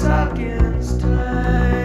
seconds time.